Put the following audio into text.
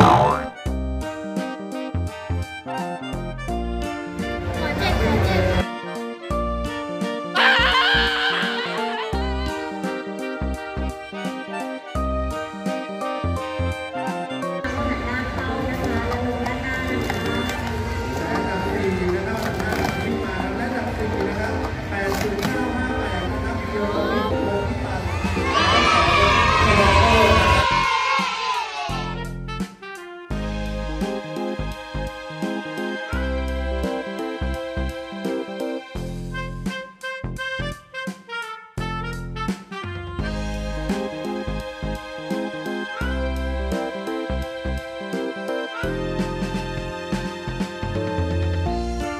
ข